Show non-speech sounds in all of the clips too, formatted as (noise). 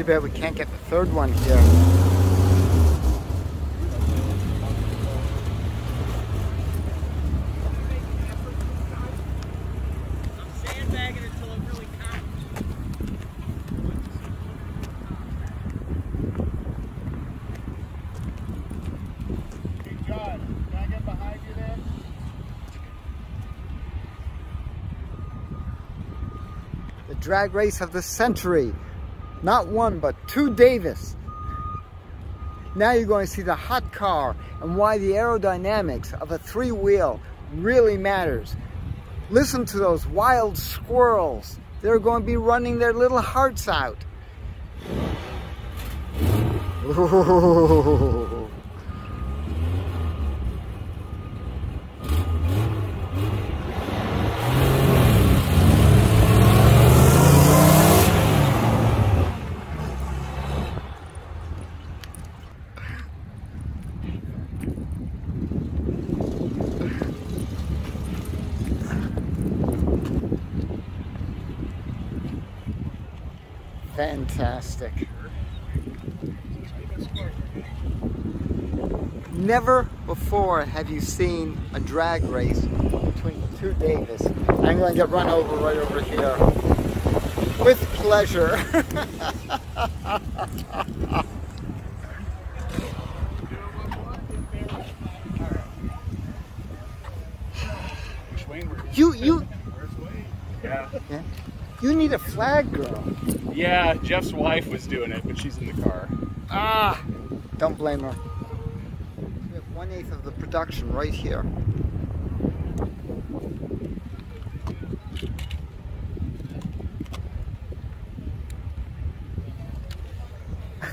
Too bad we can't get the third one here. The drag race of the century. Not one, but two Davis. Now you're going to see the hot car and why the aerodynamics of a three wheel really matters. Listen to those wild squirrels. They're going to be running their little hearts out. (laughs) Ooh. Fantastic. Never before have you seen a drag race between two Davis. I'm going to get run over right over here. With pleasure. (laughs) you, you, Yeah. yeah. You need a flag, girl. Yeah, Jeff's wife was doing it, but she's in the car. Ah, don't blame her. We have one eighth of the production right here.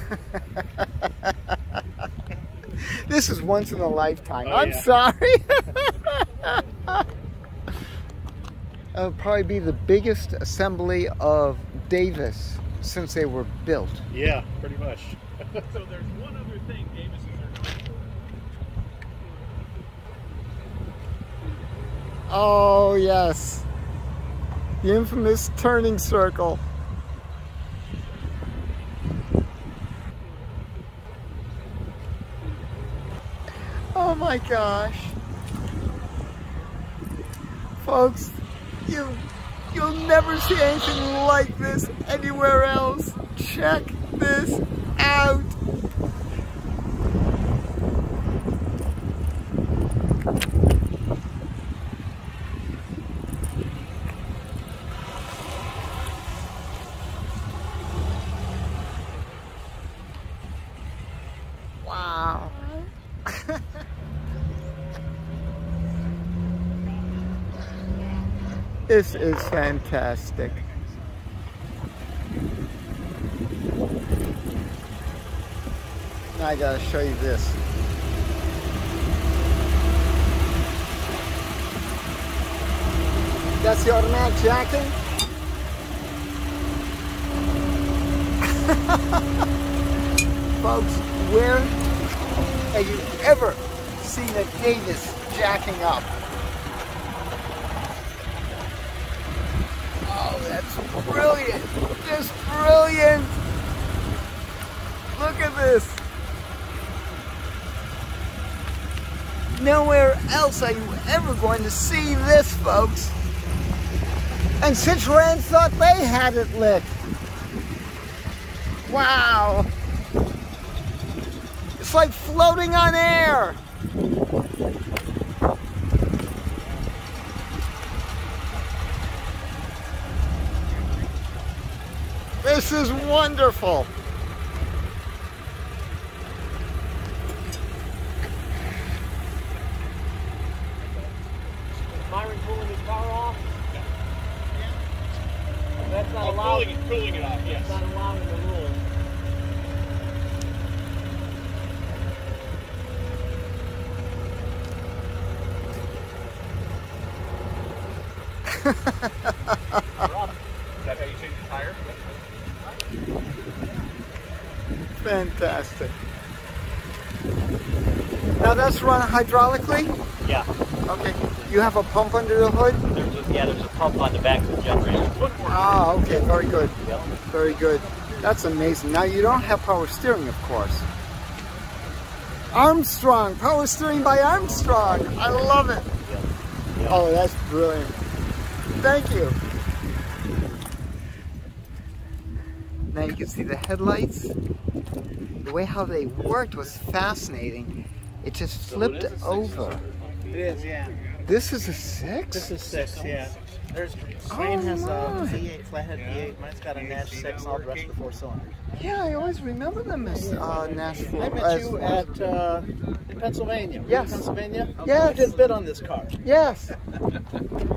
(laughs) this is once in a lifetime. Oh, I'm yeah. sorry. (laughs) It'll probably be the biggest assembly of Davis since they were built. Yeah, pretty much. (laughs) So there's one other thing Davis is Oh, yes. The infamous turning circle. Oh my gosh. Folks, you you'll never see anything like this anywhere else. Check this out. Wow. This is fantastic. Now I gotta show you this. That's the automatic jacking. (laughs) Folks, where have you ever seen a Davis jacking up? Oh, that's brilliant. Just brilliant. Look at this. Nowhere else are you ever going to see this, folks. And Citroën thought they had it licked. Wow. It's like floating on air. This is wonderful. Myron cooling his car off? That's not Oh, allowed. cooling, it- cooling it off, yes. That's not allowed in the rules. Is (laughs) that how you change the tire? Fantastic. Now that's run hydraulically? Yeah. Okay. You have a pump under the hood? There's a, yeah, there's a pump on the back of the generator. Ah, okay. Very good. Yep. Very good. That's amazing. Now you don't have power steering, of course. Armstrong, power steering by Armstrong. I love it. Oh, that's brilliant. Thank you. Now you can see the headlights. The way how they worked was fascinating. It just flipped over. It is, yeah. This is a six? This is six, yeah. There's Oh, Wayne has a my. V8 flathead V8. Mine's got a Nash six. All the rest are four cylinders. Yeah, I always remember them as uh, Nashville. I met as- you at uh, in Pennsylvania. Were Yes. in Pennsylvania. Yes. You did bid on this car. Yes.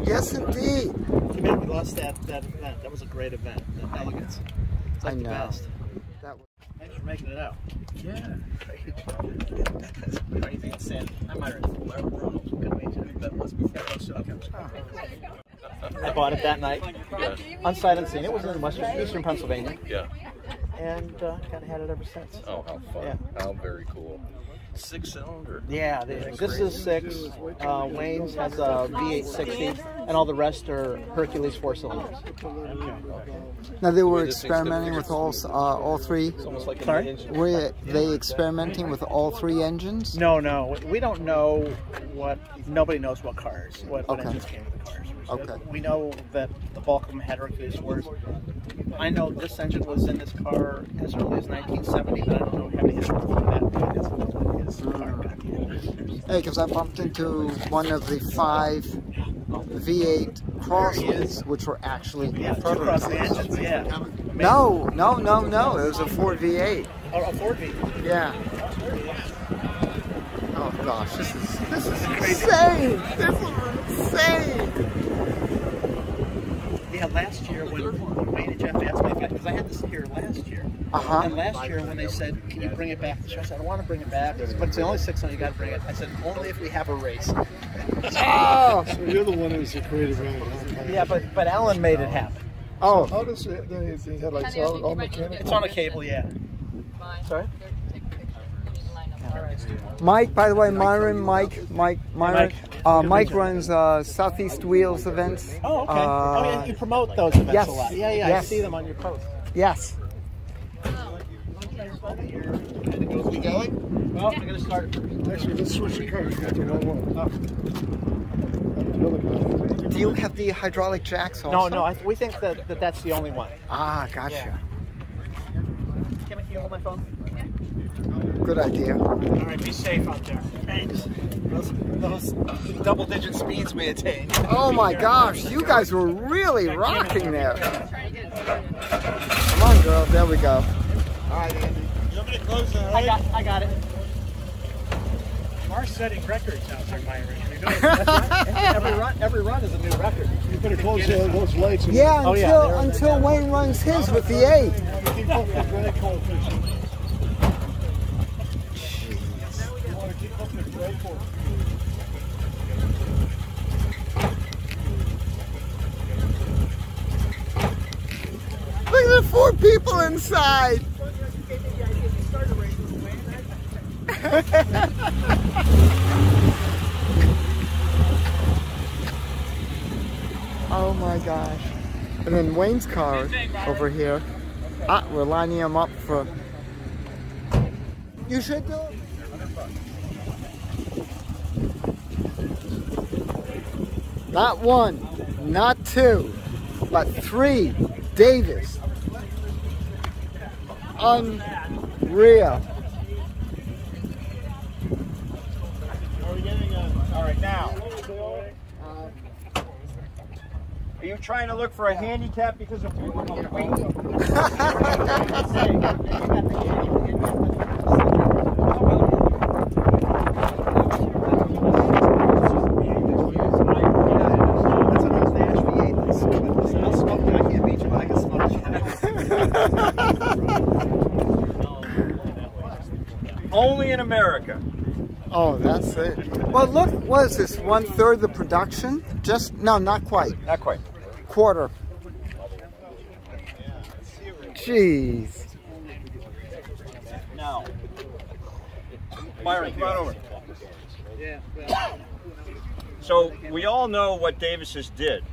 Yes, indeed. Too (laughs) bad we lost that that event. That was a great event. The elegance. It's like I the know. best. Making it out. Yeah. Anything said. I'm Irish. Good meet you. That must be I bought it that night. Unsight unseen. It was in western eastern Pennsylvania. Yeah. And uh, kind of had it ever since. Oh, how fun. Yeah. How very cool. Six cylinder. Yeah, the- this is six. Uh, Wayne's has a V8 60, and all the rest are Hercules four cylinders. Now they were This thing's got experimenting with all uh, all three. Like Sorry? Were they experimenting with all three engines? No, no, we don't know what. Nobody knows what cars, what, what Okay. engines came with the cars. Okay. We know that the bulk of them had Hercules. I know this engine was in this car as early as 1970, but I don't know how many history before that. but That's when his car got the engine. Hey, because I bumped into one of the five V8 Crosslys, which were actually Yeah, two across the prototypes. engines. Yeah. No, no, no, no. It was a Ford V8. Or a Ford V8. Yeah. Oh gosh, this is this is insane. This is insane. Yeah, last year when when Wayne and Jeff asked me I, because I had this here last year. Uh-huh. And last year when they said, "Can you bring it back?" I said, "I don't want to bring it back, but it's the only six on you got to bring it." I said, "Only if we have a race." Oh, (laughs) So you're the one who's the creative man. Yeah, but but Alan made it happen. oh. How does it, the, the headlights all, all mechanical? It's on a cable, yeah. Sorry. Mike, by the way, Myron, Mike, Mike, Myron. Mike. Uh, Mike runs uh, Southeast Wheels events. Oh, okay. Uh, oh, yeah, you promote those events yes, a lot. Yeah, yeah, yes. I see them on your post. Yes. Going? Well, I'm gonna start. Actually, let's switch the cars. You got the wrong one. The. Do you have the hydraulic jacks also? No, no, I, we think that, that that's the only one. Ah, gotcha. Can I hold my phone? Good idea. All right, be safe out there. Thanks. Those, those double-digit speeds we attained. Oh my gosh, you guys were really rocking there. Come on, girl. There we go. All right, Andy. You want me to close the I got, I got it. We're setting records out there, Myron. You know, (laughs) every run, every run is a new record. You better close uh, those lights. Yeah, until Oh, yeah, until Wayne runs his with the eight. Keep up the drag coefficient. You want to keep up the drag coefficient. Look at the four people inside. (laughs) oh my gosh. And then Wayne's car over here. Ah, we're lining him up for. You should do it. Not one, not two, but three. Davis. Unreal. Are we getting a, all right, now. Are you trying to look for a handicap because of (laughs) (laughs) That's an old Nash V8. That's- I'll smoke you. I can't beat you, but I can smoke you. only in America? Oh, that's it. Well, look, what is this? One third the production? Just, no, not quite. Not quite. Quarter. Jeez. Now. Myron, come on over. Yeah. So we all know what Davises did.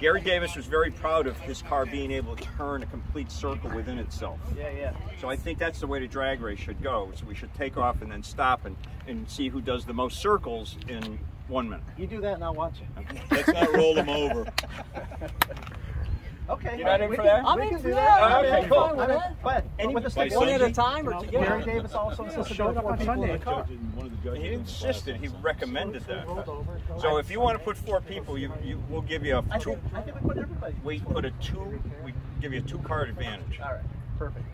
Gary Davis was very proud of his car being able to turn a complete circle within itself. Yeah, yeah. So I think that's the way the drag race should go. So we should take off and then stop and, and see who does the most circles in one minute. You do that and I'll watch it. Let's not roll them over. (laughs) Okay. You're not in for that? I'm can in do for that. that. I'm Okay, in. cool. I'm in. But, but with the By One at a time or together? Gary Davis also insisted Show on up four on people in Sunday. the car. He insisted, he recommended that. So if you want to put four people, you, you we'll give you a two. think, I think we put everybody. We put a two. We give you a two card advantage. All right. Perfect.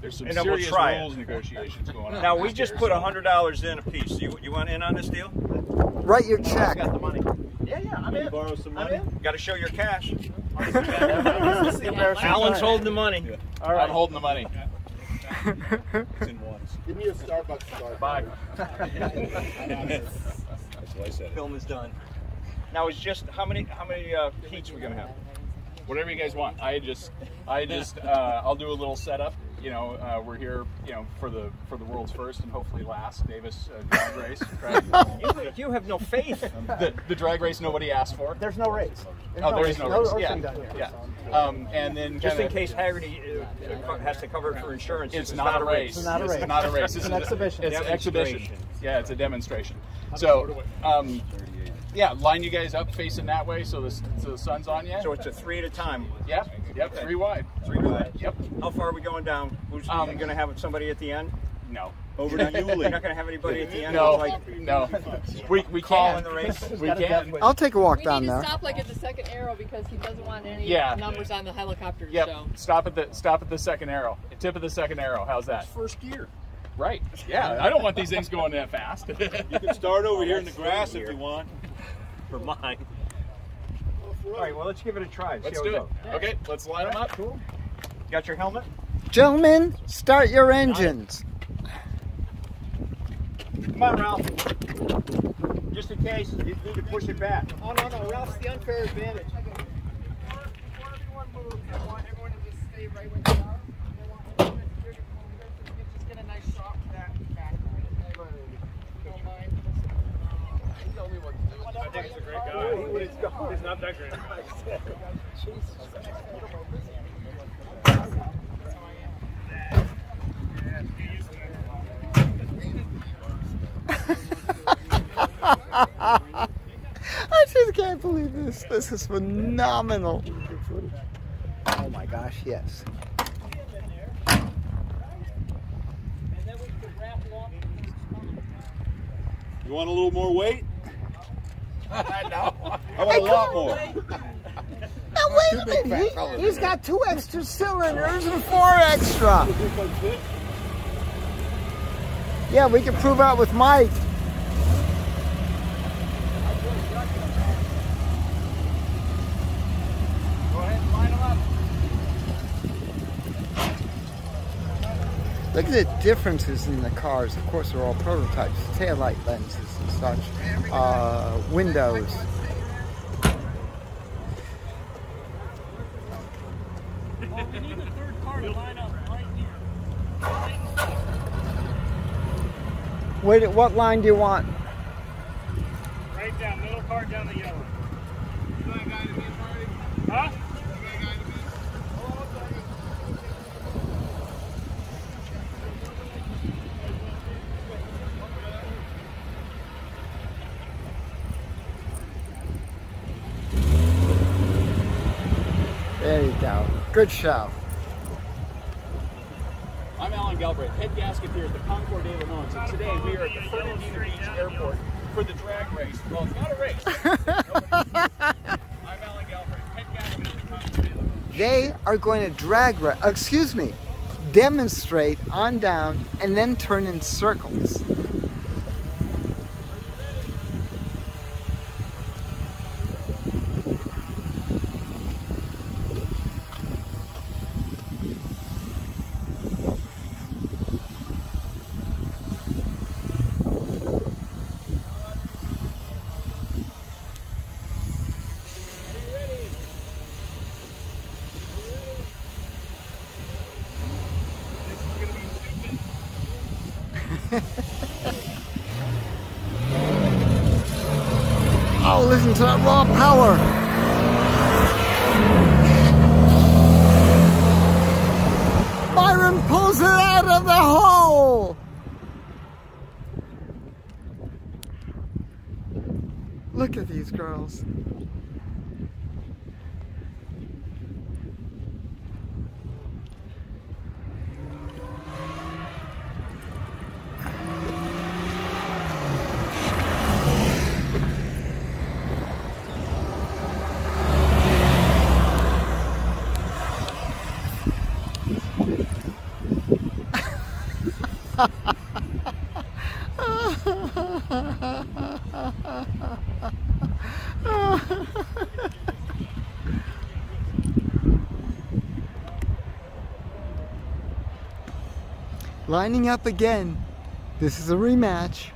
There's some And then we'll serious try it. rules negotiations going on. Now we just put a hundred dollars in a piece. You you want in on this deal? Write your I check. got the money. Yeah, yeah. I'm in. Borrow some money? Got to show your cash. Embarrassing Alan's holding the money. All I'm holding the money. (laughs) It's in ones. Give me a Starbucks card. Bye. That's why I said. Film is done. Now it's just how many how many uh, heats we gonna have? Whatever you guys want. I just, I just, uh, I'll do a little setup. You know, uh, we're here, you know, for the for the world's first and hopefully last Davis uh, drag race. Drag, (laughs) You, you have no faith. the, the drag race nobody asked for. There's no race. There's Oh, there is race. no race. Yeah, here. yeah. Um, and then Just in kinda- case Hagerty uh, has to cover it for insurance. It's not a race. It's not a race. It's not a race. It's an exhibition. It's an exhibition. Yeah, it's a demonstration. So, um, yeah, line you guys up facing that way so the, so the sun's on you. So it's a three at a time. Yep, yep, three wide. Three wide. Yep. How far are we going down? Who's Um, gonna have somebody at the end? No. Over to (laughs) You're not gonna have anybody at the end. No, like no. We, we calling can. the race. (laughs) We can. death I'll take a walk We down need to there. stop like at the second arrow because he doesn't want any Yeah. numbers on the helicopter to Yep. show. Stop at the stop at the second arrow. Tip of the second arrow. How's that? First gear. Right. Yeah. I don't want these things going that fast. You can start over (laughs) here in the grass if you want. For mine. All right. Well, let's give it a try. Let's See do how it. we go. Okay. Let's line them up. Cool. Got your helmet? Gentlemen, start your engines. Come on, Ralph. Just in case you need to push it back. Oh no, no, Ralph's the unfair advantage. (laughs) I just can't believe this. This is phenomenal. Oh my gosh, yes. You want a little more weight? No. How about a lot more? Now wait a minute. He, he's got two extra cylinders and four extra. Yeah, we can prove out with Mike. Look at the differences in the cars. Of course, they're all prototypes. Taillight lenses and such. Uh, windows. Wait, what line do you want? Right down, middle car down the yellow. Huh? Go. Good show. I'm Alan Galbraith, head gasketeer at the Concours d'LeMons, and today we are at the Fernandina Beach Airport for the drag race. Well, it's not a race. (laughs) I'm Alan Galbraith, head gasketeer at the Concord Le They are going to drag, ra- excuse me, demonstrate on down and then turn in circles. conversion to that raw power. Byron pulls it out of the hole. Look at these girls. Lining up again. This is a rematch.